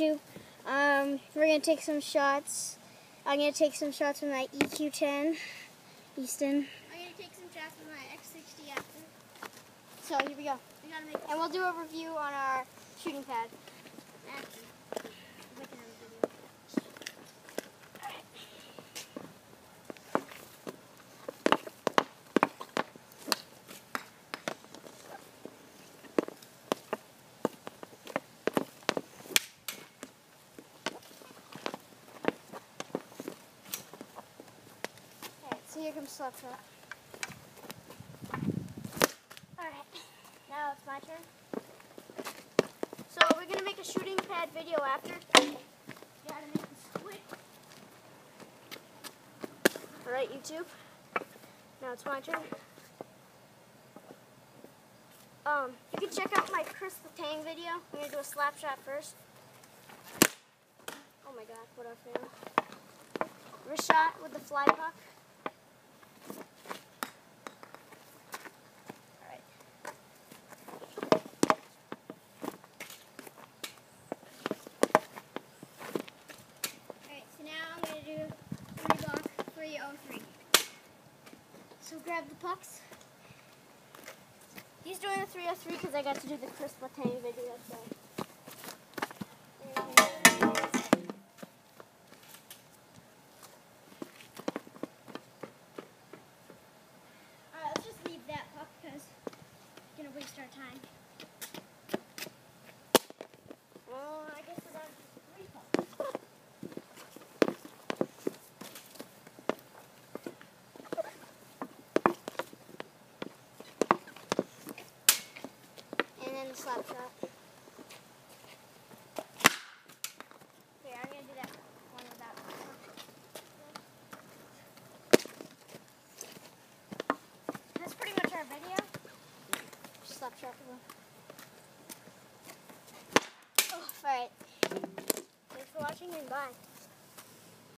YouTube. Um, we're gonna take some shots. I'm gonna take some shots with my EQ10, Easton. I'm gonna take some shots with my X60 after. So here we go. We gotta make And we'll do a review on our shooting pad. action. So here comes Slapshot. Alright, now it's my turn. So we're gonna make a shooting pad video after. Gotta make this quick. Alright, YouTube. Now it's my turn. Um, you can check out my Kris the Letang video. I'm gonna do a slap shot first. Oh my god, what a fail. Wrist shot with the fly puck. Alright. Alright, so now I'm gonna do three block, three oh three. So grab the pucks. He's doing the 303 because I got to do the Kris Letang video. So. Alright, let's just leave that puck because it's gonna waste our time. Well, I guess we're down to three pucks. One without. That's pretty much our video. Oh, alright. Thanks for watching and bye.